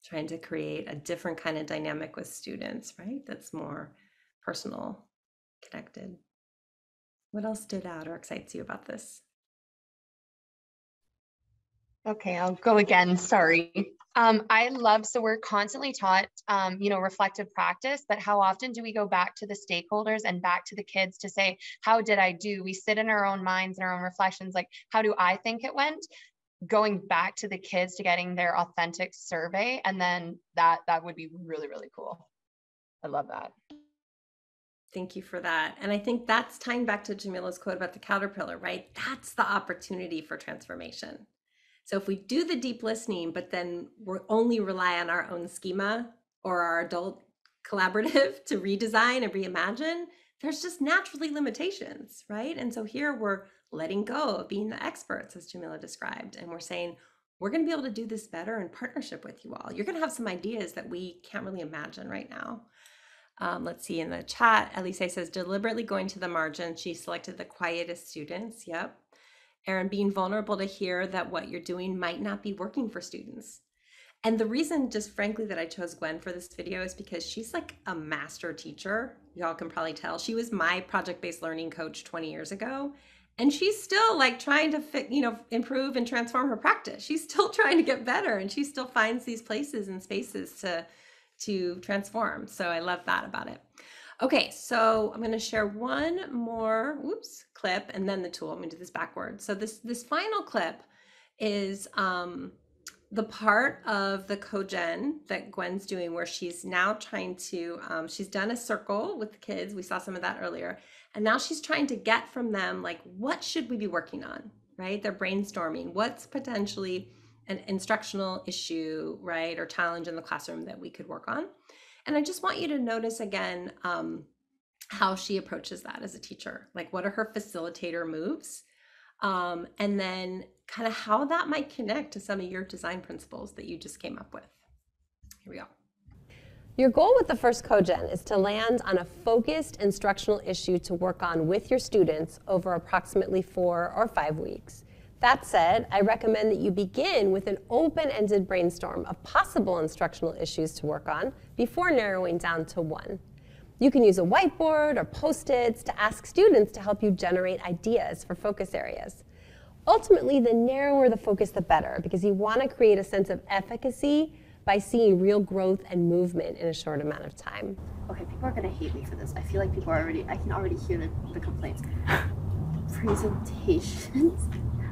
Trying to create a different kind of dynamic with students, right? That's more personal, connected. What else stood out or excites you about this? Okay, I'll go again. Sorry. Um, I love, so we're constantly taught, um, you know, reflective practice, but how often do we go back to the stakeholders and back to the kids to say, how did I do? We sit in our own minds and our own reflections, like, how do I think it went? Going back to the kids to getting their authentic survey. And then that, that would be really, really cool. I love that. Thank you for that. And I think that's tying back to Jamila's quote about the caterpillar, right? That's the opportunity for transformation so if we do the deep listening, but then we're only rely on our own schema or our adult [laughs] collaborative to redesign and reimagine, there's just naturally limitations, right? And so here we're letting go of being the experts, as Jamila described, and we're saying, we're going to be able to do this better in partnership with you all. You're going to have some ideas that we can't really imagine right now. Um, let's see in the chat, Elise says, deliberately going to the margin. She selected the quietest students. Yep. Aaron, being vulnerable to hear that what you're doing might not be working for students. And the reason, just frankly, that I chose Gwen for this video is because she's like a master teacher. Y'all can probably tell. She was my project based learning coach 20 years ago. and she's still like trying to fit, you know, improve and transform her practice. She's still [laughs] trying to get better and she still finds these places and spaces to to transform. So I love that about it. Okay, so I'm going to share one more whoops clip and then the tool. I'm to do this backwards. So this this final clip is um the part of the cogen that Gwen's doing where she's now trying to um, she's done a circle with the kids. We saw some of that earlier and now she's trying to get from them, like, what should we be working on, right? They're brainstorming what's potentially an instructional issue, right, or challenge in the classroom that we could work on. And I just want you to notice again um, how she approaches that as a teacher. Like, what are her facilitator moves? Um, and then kind of how that might connect to some of your design principles that you just came up with. Here we go. Your goal with the first cogen is to land on a focused instructional issue to work on with your students over approximately four or five weeks. That said, I recommend that you begin with an open-ended brainstorm of possible instructional issues to work on before narrowing down to one. You can use a whiteboard or post-its to ask students to help you generate ideas for focus areas. Ultimately, the narrower the focus, the better, because you want to create a sense of efficacy by seeing real growth and movement in a short amount of time. Okay, people are gonna hate me for this. I feel like people are already, I can already hear the, the complaints. [laughs] Presentations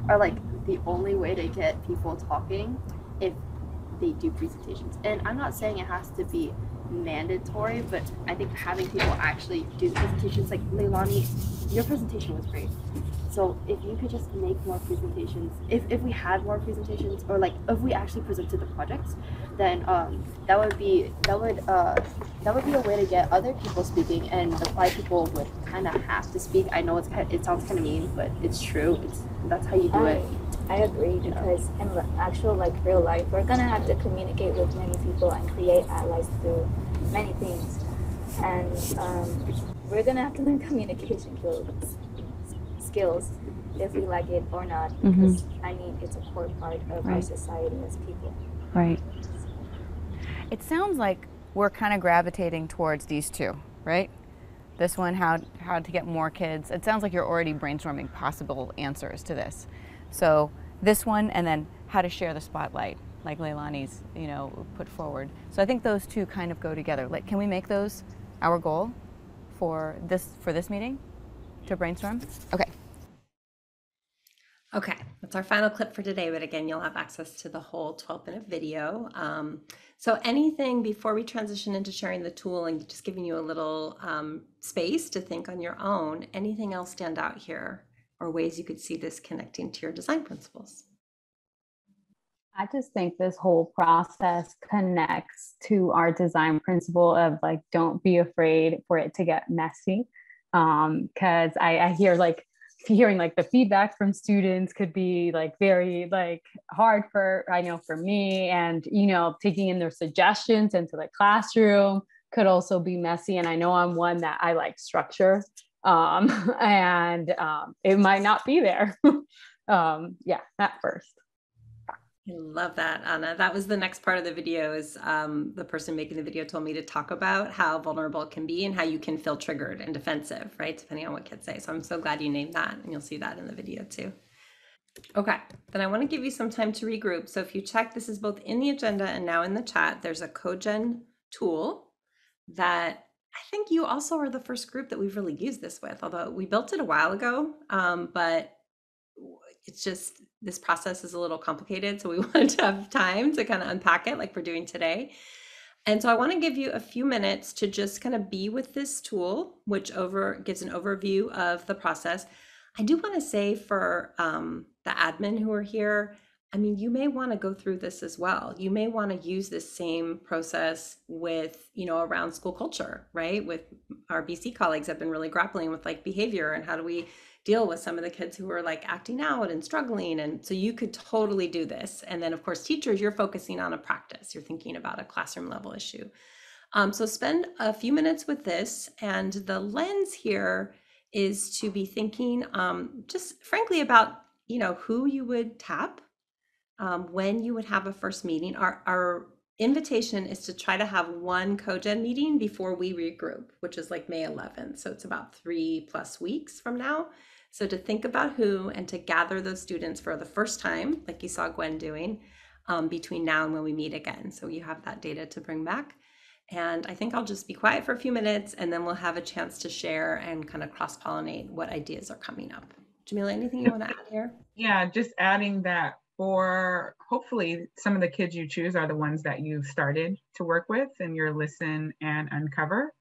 are like the only way to get people talking if they do presentations. And I'm not saying it has to be mandatory, but I think having people actually do presentations, like Leilani, your presentation was great. So if you could just make more presentations, if, if we had more presentations, or like if we actually presented the projects, then um, that would be that would uh, that would be a way to get other people speaking, and the five people would kind of have to speak. I know it's kind of, it sounds kind of mean, but it's true. It's that's how you do I, it. I agree because in actual like real life, we're gonna have to communicate with many people and create allies through many things, and um, we're gonna have to learn [laughs] communication skills skills if we like it or not Mhm. because i mean it's a core part of our society as people Right. It sounds like we're kind of gravitating towards these two, right? This one, how how to get more kids. It sounds like you're already brainstorming possible answers to this. So this one, and then how to share the spotlight, like Leilani's, you know, put forward. So I think those two kind of go together. Like, can we make those our goal for this for this meeting to brainstorm? Okay. Okay, that's our final clip for today. But again, you'll have access to the whole 12 minute video. Um, so, anything before we transition into sharing the tool and just giving you a little um, space to think on your own, anything else stand out here or ways you could see this connecting to your design principles? I just think this whole process connects to our design principle of like, don't be afraid for it to get messy. Um, cause I, I hear like hearing like the feedback from students could be like very like hard for I know for me. And you know taking in their suggestions into the classroom could also be messy. And I know I'm one that I like structure um [laughs] and um it might not be there. [laughs] Um yeah at first I love that, Anna. That was the next part of the video is um, the person making the video told me to talk about how vulnerable it can be and how you can feel triggered and defensive, right? Depending on what kids say. So I'm so glad you named that and you'll see that in the video too. Okay, then I want to give you some time to regroup. So if you check, this is both in the agenda and now in the chat, there's a CoGen tool that I think you also are the first group that we've really used this with, although we built it a while ago, um, but it's just this process is a little complicated. So we [laughs] wanted to have time to kind of unpack it like we're doing today. And so I want to give you a few minutes to just kind of be with this tool, which over gives an overview of the process. I do want to say for um, the admin who are here, I mean, you may want to go through this as well. You may want to use this same process with, you know, around school culture, right? With our BC colleagues have been really grappling with like behavior and how do we deal with some of the kids who are like acting out and struggling. And so you could totally do this. And then, of course, teachers, you're focusing on a practice, you're thinking about a classroom level issue. Um, so spend a few minutes with this. And the lens here is to be thinking um, just frankly about, you know, who you would tap um, when you would have a first meeting. Our, our invitation is to try to have one cogen meeting before we regroup, which is like May 11th. So it's about three plus weeks from now. So to think about who and to gather those students for the first time, like you saw Gwen doing, um, between now and when we meet again. So you have that data to bring back. And I think I'll just be quiet for a few minutes and then we'll have a chance to share and kind of cross pollinate what ideas are coming up. Jamila, anything you want to add here? Yeah, just adding that for hopefully some of the kids you choose are the ones that you've started to work with in your listen and uncover.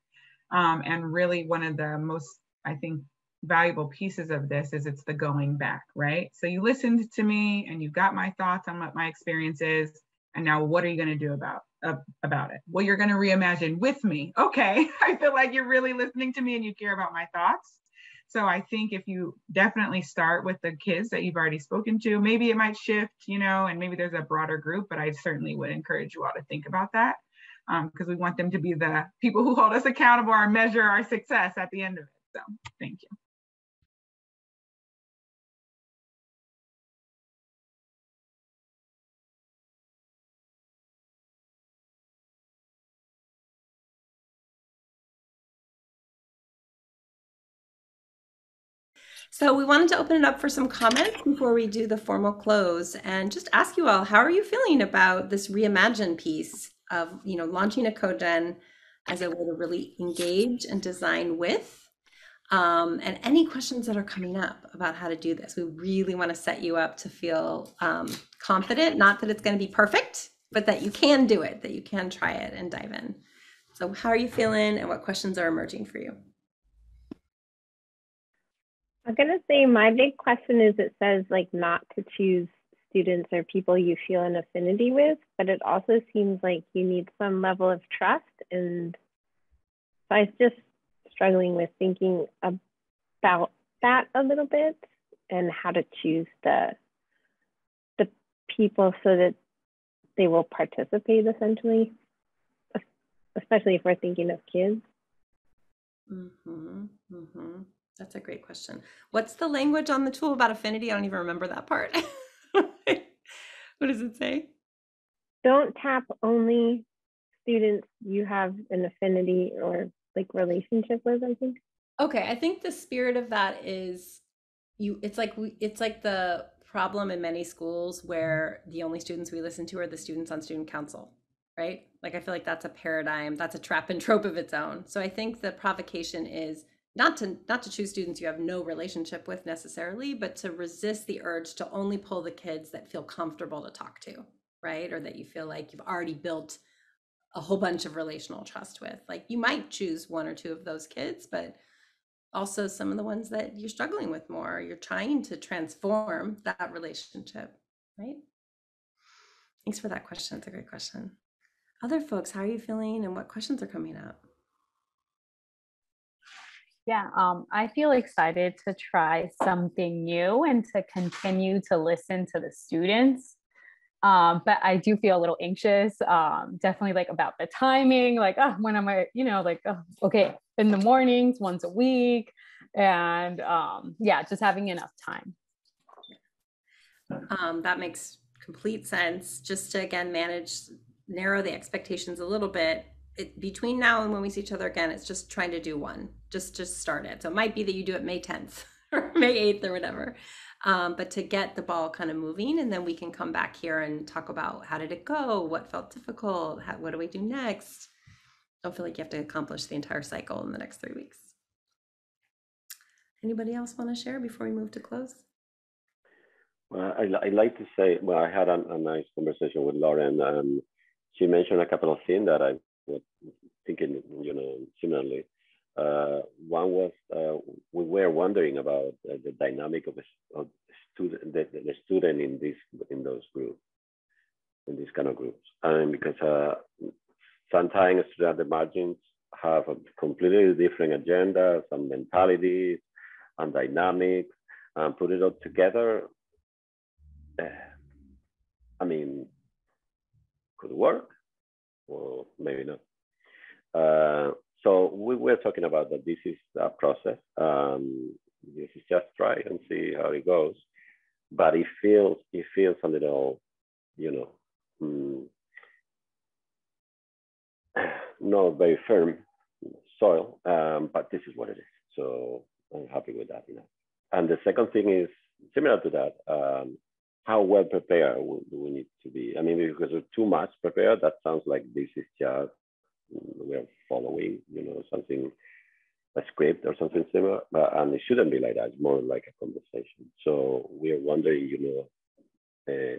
Um, and really one of the most, I think, valuable pieces of this is it's the going back, right? So you listened to me and you got my thoughts on what my experience is. And now what are you going to do about uh, about it? Well, you're going to reimagine with me. Okay. [laughs] I feel like you're really listening to me and you care about my thoughts. So I think if you definitely start with the kids that you've already spoken to, maybe it might shift, you know, and maybe there's a broader group, but I certainly would encourage you all to think about that because um, we want them to be the people who hold us accountable or measure our success at the end of it. So thank you. So we wanted to open it up for some comments before we do the formal close and just ask you all, how are you feeling about this reimagine piece of, you know, launching a CoGen as a way to really engage and design with? Um, and any questions that are coming up about how to do this. We really want to set you up to feel um, confident, not that it's going to be perfect, but that you can do it, that you can try it and dive in. So how are you feeling and what questions are emerging for you? I'm gonna say my big question is it says like not to choose students or people you feel an affinity with, but it also seems like you need some level of trust. And so I was just struggling with thinking about that a little bit and how to choose the the people so that they will participate essentially, especially if we're thinking of kids. Mm-hmm, mm-hmm. That's a great question. What's the language on the tool about affinity? I don't even remember that part. [laughs] what does it say? Don't tap only students you have an affinity or like relationship with, I think. Okay, I think the spirit of that is you it's like we it's like the problem in many schools where the only students we listen to are the students on student council, right? Like I feel like that's a paradigm, that's a trap and trope of its own. So I think the provocation is not to not to choose students you have no relationship with necessarily but to resist the urge to only pull the kids that feel comfortable to talk to right? Or that you feel like you've already built a whole bunch of relational trust with. Like you might choose one or two of those kids but also some of the ones that you're struggling with more. You're trying to transform that relationship right? Thanks for that question. It's a great question. Other folks how are you feeling and what questions are coming up yeah, um, I feel excited to try something new and to continue to listen to the students. Um, but I do feel a little anxious, um, definitely like about the timing, like, oh, when am I, you know, like, oh, okay, in the mornings, once a week. And um, yeah, just having enough time. Um, that makes complete sense. Just to again manage, narrow the expectations a little bit it, between now and when we see each other again, it's just trying to do one. Just just start it. So it might be that you do it May 10th [laughs] or May 8th or whatever. Um, but to get the ball kind of moving, and then we can come back here and talk about how did it go, what felt difficult, how, what do we do next. Don't feel like you have to accomplish the entire cycle in the next three weeks. Anybody else want to share before we move to close? Well, I, I like to say, well, I had a, a nice conversation with Lauren. Um, she mentioned a couple of things that I was thinking, you know, similarly. Uh, one was uh, we were wondering about uh, the dynamic of, a, of student, the, the, student in this in those groups, in these kind of groups, and because uh, sometimes students at the margins have a completely different agendas some mentalities and dynamics, and put it all together. Eh, I mean, could work, or maybe not. So we were talking about that this is a process. Um, this is just try and see how it goes. But it feels it feels a little, you know, mm, [sighs] not very firm soil. Um, but this is what it is. So I'm happy with that. You know. and the second thing is similar to that. Um, how well prepared do we need to be? I mean, because we're too much prepared, that sounds like this is just we're following, you know, something a script or something similar, but, and it shouldn't be like that. It's more like a conversation. So we're wondering, you know, uh,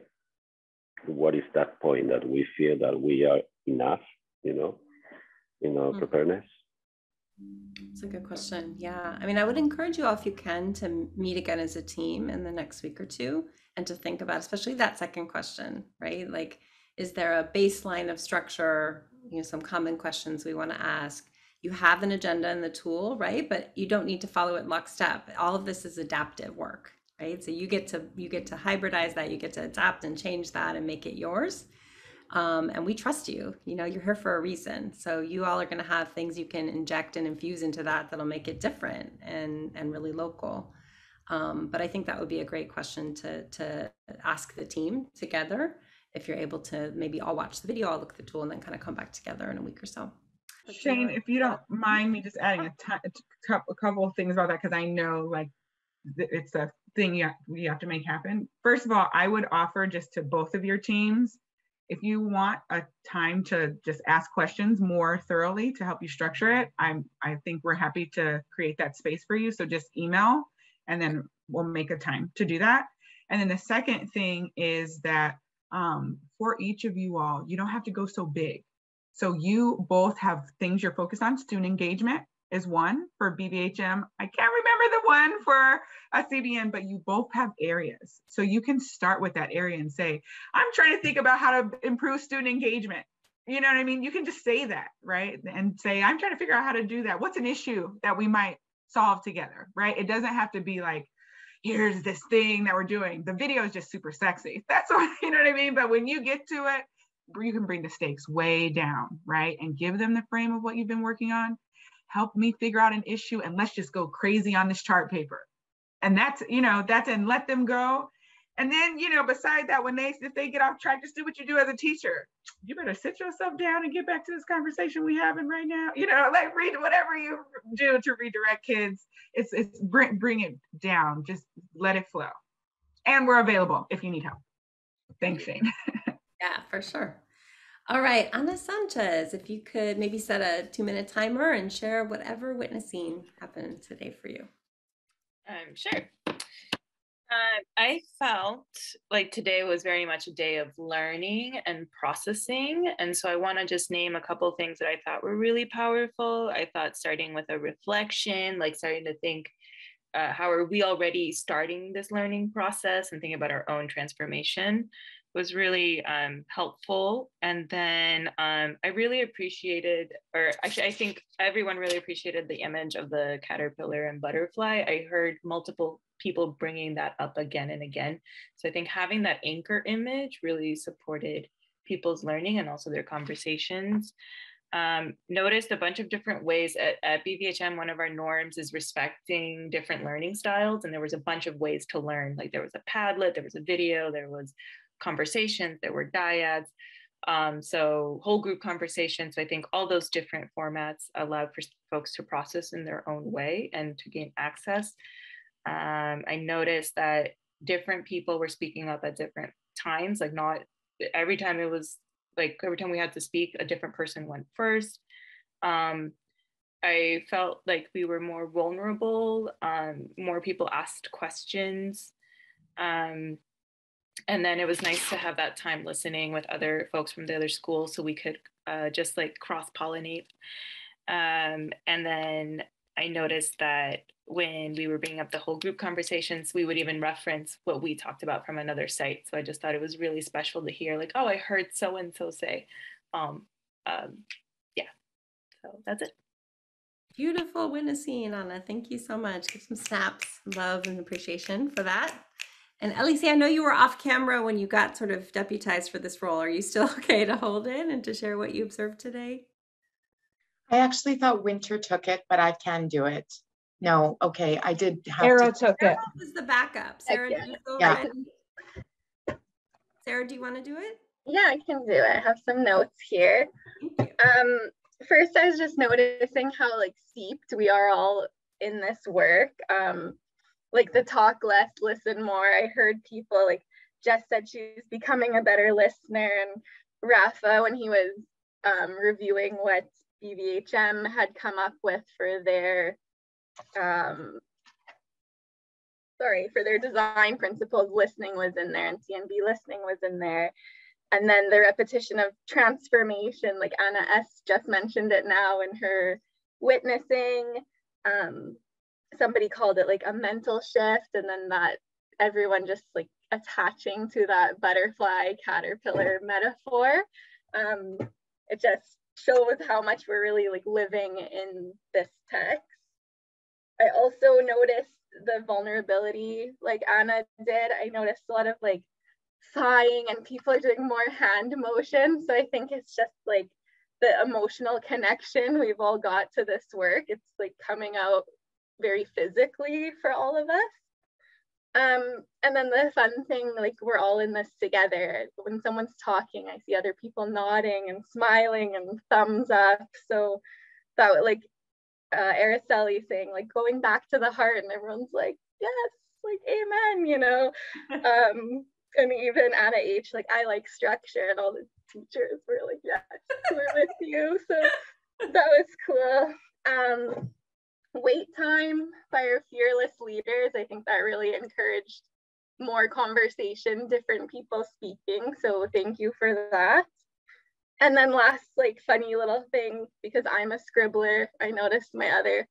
what is that point that we feel that we are enough, you know, in our mm-hmm. preparedness? It's a good question. Yeah. I mean, I would encourage you all, if you can, to meet again as a team in the next week or two and to think about, especially that second question, right? Like, is there a baseline of structure, you know, some common questions we want to ask? You have an agenda in the tool, right? But you don't need to follow it lockstep. All of this is adaptive work, right? So you get to you get to hybridize that, you get to adapt and change that and make it yours um, and we trust you you know you're here for a reason so you all are going to have things you can inject and infuse into that that'll make it different and and really local um, but i think that would be a great question to to ask the team together if you're able to maybe I'll watch the video I'll look at the tool and then kind of come back together in a week or so shane if you don't mind me just adding a, t- a couple of things about that because i know like it's a thing you have, you have to make happen first of all i would offer just to both of your teams if you want a time to just ask questions more thoroughly to help you structure it, I'm I think we're happy to create that space for you. So just email and then we'll make a time to do that. And then the second thing is that um, for each of you all, you don't have to go so big. So you both have things you're focused on, student engagement, is one for BBHM. I can't remember the one for a CBN, but you both have areas. So you can start with that area and say, I'm trying to think about how to improve student engagement. You know what I mean? You can just say that, right? And say, I'm trying to figure out how to do that. What's an issue that we might solve together, right? It doesn't have to be like, here's this thing that we're doing. The video is just super sexy. [laughs] That's what, you know what I mean? But when you get to it, you can bring the stakes way down, right? And give them the frame of what you've been working on help me figure out an issue and let's just go crazy on this chart paper and that's you know that's and let them go and then you know beside that when they if they get off track just do what you do as a teacher. You better sit yourself down and get back to this conversation we having right now. You know like read whatever you do to redirect kids. It's it's bring, bring it down. Just let it flow. And we're available if you need help. Thanks shane. [laughs] Yeah for sure. All right, Ana Sanchez, if you could maybe set a two minute timer and share whatever witnessing happened today for you. Um, sure. Uh, I felt like today was very much a day of learning and processing. And so I want to just name a couple things that I thought were really powerful. I thought starting with a reflection, like starting to think uh, how are we already starting this learning process and thinking about our own transformation was really um, helpful. And then um, I really appreciated, or actually, I think everyone really appreciated the image of the caterpillar and butterfly. I heard multiple people bringing that up again and again. So I think having that anchor image really supported people's learning and also their conversations. Um, noticed a bunch of different ways at, at BVHM. One of our norms is respecting different learning styles, and there was a bunch of ways to learn. Like there was a Padlet, there was a video, there was conversations, there were dyads. Um, so whole group conversations. I think all those different formats allowed for folks to process in their own way and to gain access. Um, I noticed that different people were speaking up at different times, like not every time it was like every time we had to speak, a different person went first. Um, I felt like we were more vulnerable. Um, more people asked questions. Um, and then it was nice to have that time listening with other folks from the other schools so we could uh, just like cross pollinate. Um, and then I noticed that when we were bringing up the whole group conversations, we would even reference what we talked about from another site. So I just thought it was really special to hear, like, oh, I heard so and so say. Um, um, yeah, so that's it. Beautiful witnessing, Anna. Thank you so much. Give some snaps, love, and appreciation for that. And Elise, I know you were off camera when you got sort of deputized for this role. Are you still [laughs] okay to hold in and to share what you observed today? I actually thought Winter took it, but I can do it. No, okay, I did have Sarah to. took it. was the backup. Sarah, yeah. do you go Yeah. ahead? Sarah, do you want to do it? Yeah, I can do it. I have some notes here. Um, first, I was just noticing how like steeped we are all in this work. Um, like the talk less, listen more. I heard people like Jess said she's becoming a better listener, and Rafa when he was um, reviewing what BVHM had come up with for their um, sorry for their design principles listening was in there and cnb listening was in there and then the repetition of transformation like anna s just mentioned it now in her witnessing um, somebody called it like a mental shift and then that everyone just like attaching to that butterfly caterpillar metaphor. Um, it just shows how much we're really like living in this text. I also noticed the vulnerability like anna did. I noticed a lot of like sighing and people are doing more hand motion so i think it's just like the emotional connection we've all got to this work. It's like coming out very physically for all of us um, and then the fun thing, like we're all in this together. When someone's talking, I see other people nodding and smiling and thumbs up. So that like uh, Araceli saying like going back to the heart, and everyone's like, yes, like amen, you know. [laughs] um, and even at Anna H, like I like structure, and all the teachers were like, yes, we're with you. So that was cool. Um, wait time by our fearless leaders. I think that really encouraged more conversation, different people speaking. So thank you for that. And then last like funny little thing, because I'm a scribbler, I noticed my other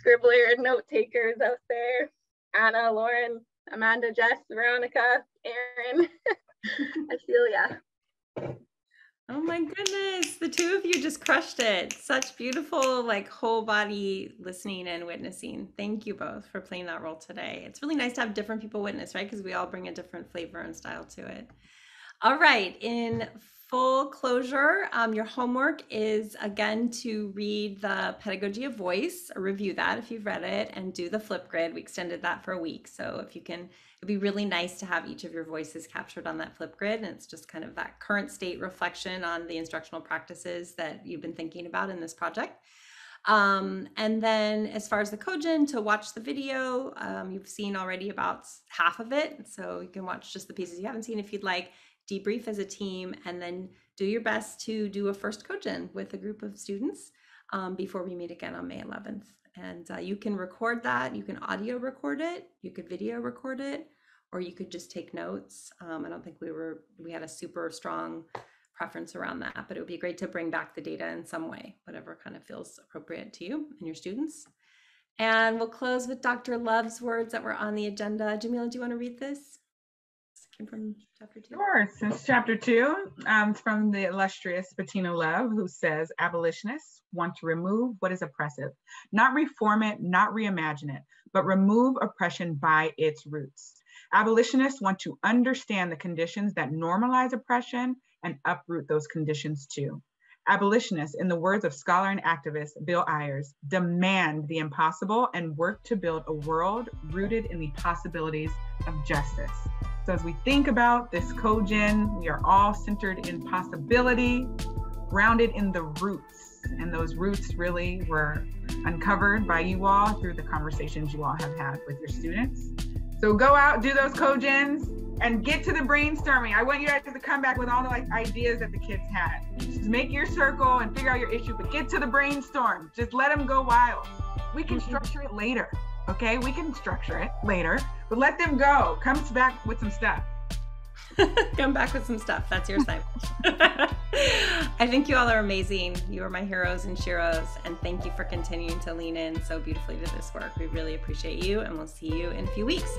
scribbler and note takers out there, Anna, Lauren, Amanda, Jess, Veronica, [laughs] feel yeah. Oh my goodness, the two of you just crushed it. Such beautiful, like whole body listening and witnessing. Thank you both for playing that role today. It's really nice to have different people witness, right? Because we all bring a different flavor and style to it. All right, in full closure, um, your homework is again to read the Pedagogy of Voice review that if you've read it and do the Flipgrid. We extended that for a week. So if you can, it'd be really nice to have each of your voices captured on that Flipgrid. And it's just kind of that current state reflection on the instructional practices that you've been thinking about in this project. Um, and then as far as the cogen, to watch the video, um, you've seen already about half of it. So you can watch just the pieces you haven't seen if you'd like debrief as a team, and then do your best to do a first cogen with a group of students um, before we meet again on May 11th. And uh, you can record that, you can audio record it, you could video record it, or you could just take notes. Um, I don't think we were, we had a super strong preference around that, but it would be great to bring back the data in some way, whatever kind of feels appropriate to you and your students. And we'll close with Dr. Love's words that were on the agenda. Jamila, do you want to read this? From chapter two? Sure. Since chapter two, um, from the illustrious Bettina Love, who says abolitionists want to remove what is oppressive, not reform it, not reimagine it, but remove oppression by its roots. Abolitionists want to understand the conditions that normalize oppression and uproot those conditions too. Abolitionists, in the words of scholar and activist Bill Ayers, demand the impossible and work to build a world rooted in the possibilities of justice. So as we think about this cogen, we are all centered in possibility, grounded in the roots. And those roots really were uncovered by you all through the conversations you all have had with your students. So go out, do those cogens, and get to the brainstorming. I want you guys to come back with all the like ideas that the kids had. Just make your circle and figure out your issue, but get to the brainstorm. Just let them go wild. We can mm-hmm. structure it later. Okay, we can structure it later, but let them go. Comes back with some stuff. [laughs] Come back with some stuff. That's your assignment. [laughs] I think you all are amazing. You are my heroes and sheroes, and thank you for continuing to lean in so beautifully to this work. We really appreciate you, and we'll see you in a few weeks.